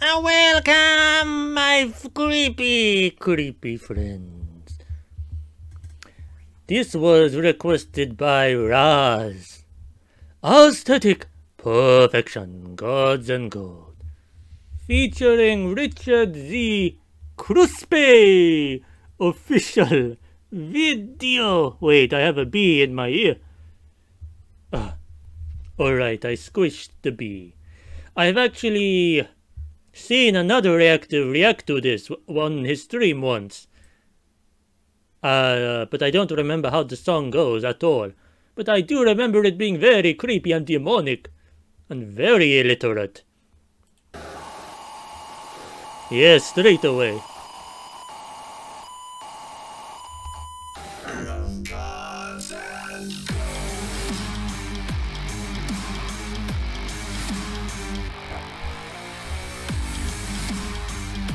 Uh, welcome, my creepy, creepy friends. This was requested by Raz. Aesthetic Perfection, Gods and Gold. Featuring Richard Z. Kruspe. Official video. Wait, I have a bee in my ear. Ah. Alright, I squished the bee. I've actually seen another reactor react to this on his stream once. Uh, but I don't remember how the song goes at all. But I do remember it being very creepy and demonic. And very illiterate. Yes, straight away.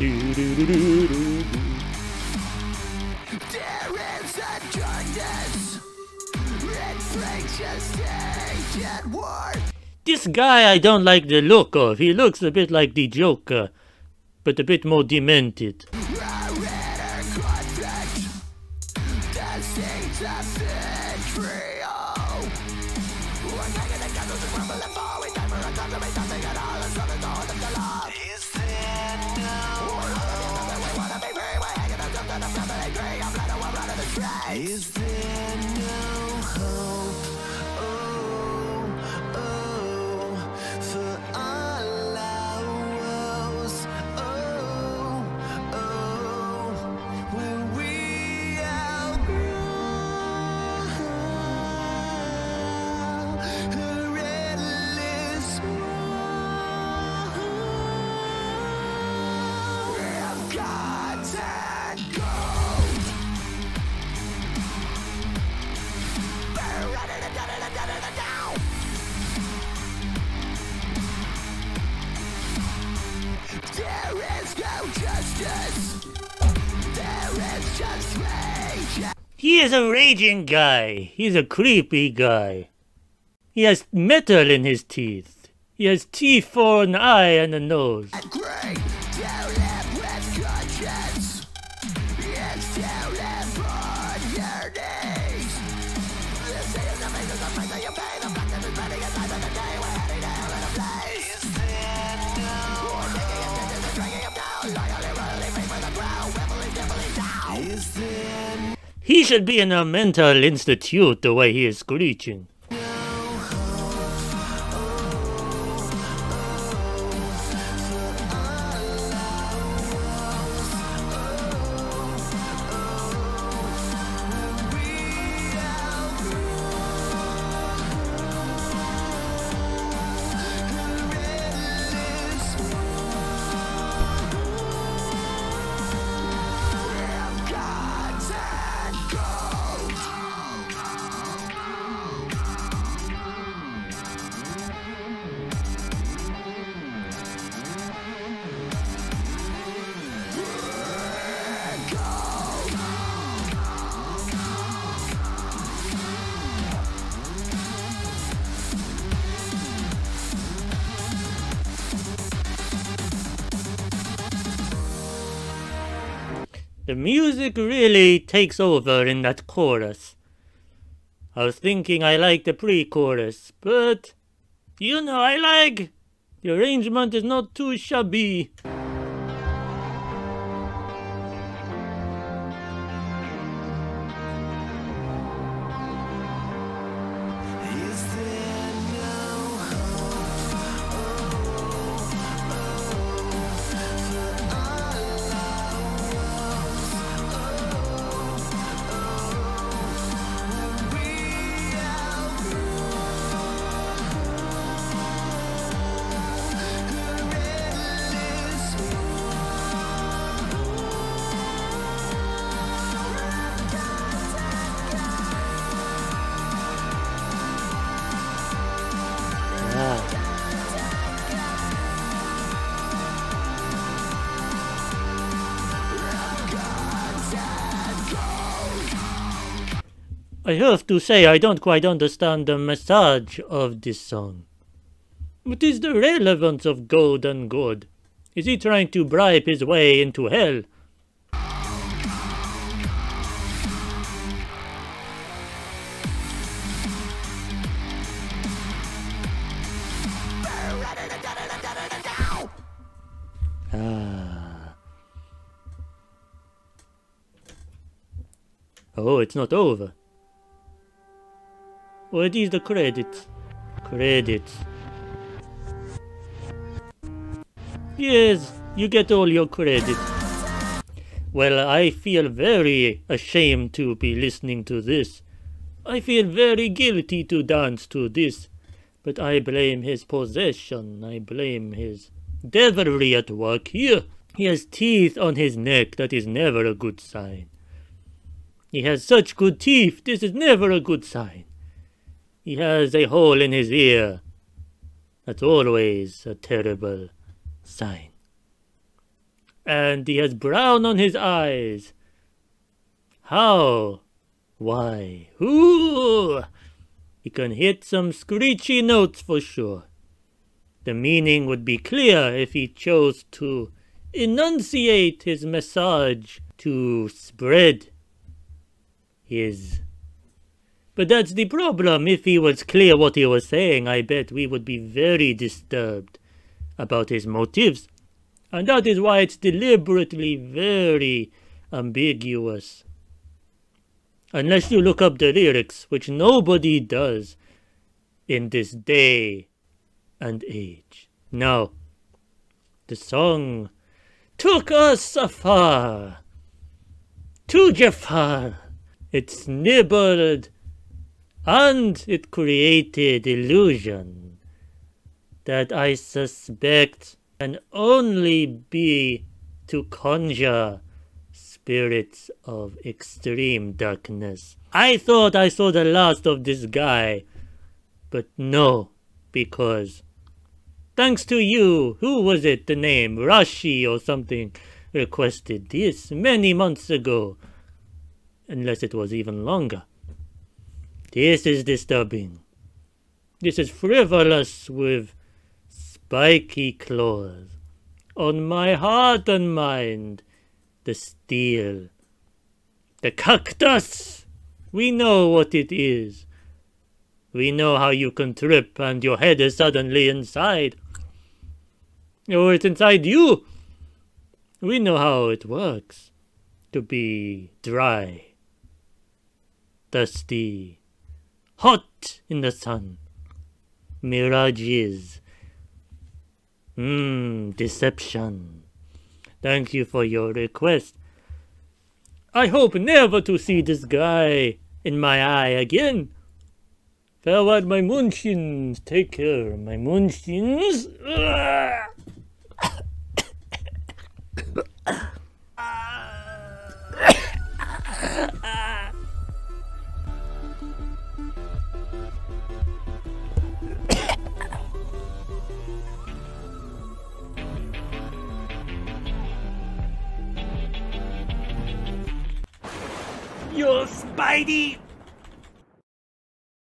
There is a war. This guy I don't like the look of. He looks a bit like the Joker, but a bit more demented. Is there no hope? Oh, oh, for all our woes. Oh, oh, when we outgrow her endless war of gods and gold. He is a raging guy. He's a creepy guy. He has metal in his teeth. He has teeth for an eye and a nose. He should be in a mental institute the way he is screeching. The music really takes over in that chorus. I was thinking I like the pre-chorus, but you know I like the arrangement is not too shabby. I have to say I don't quite understand the message of this song. What is the relevance of gold and good? Is he trying to bribe his way into hell? Ah. Oh, it's not over. What is the credits? Credits. Yes, you get all your credit. Well, I feel very ashamed to be listening to this. I feel very guilty to dance to this. But I blame his possession. I blame his devilry at work here. He has teeth on his neck. That is never a good sign. He has such good teeth. This is never a good sign. He has a hole in his ear. That's always a terrible sign. And he has brown on his eyes. How? Why? Who? He can hit some screechy notes for sure. The meaning would be clear if he chose to enunciate his message to spread his. But that's the problem. If he was clear what he was saying, I bet we would be very disturbed about his motives. And that is why it's deliberately very ambiguous. Unless you look up the lyrics, which nobody does in this day and age. Now, the song took us afar to Jafar. It snibbled and it created illusion that I suspect can only be to conjure spirits of extreme darkness. I thought I saw the last of this guy, but no, because thanks to you, who was it the name? Rashi or something requested this many months ago, unless it was even longer. This is disturbing. This is frivolous with spiky claws. On my heart and mind, the steel. The cactus! We know what it is. We know how you can trip and your head is suddenly inside. Or it's inside you. We know how it works. To be dry, dusty, hot in the sun, mirages, Mmm, deception. Thank you for your request. I hope never to see this guy in my eye again. Farewell, my munchkins. Take care, my munchkins. Your Spidey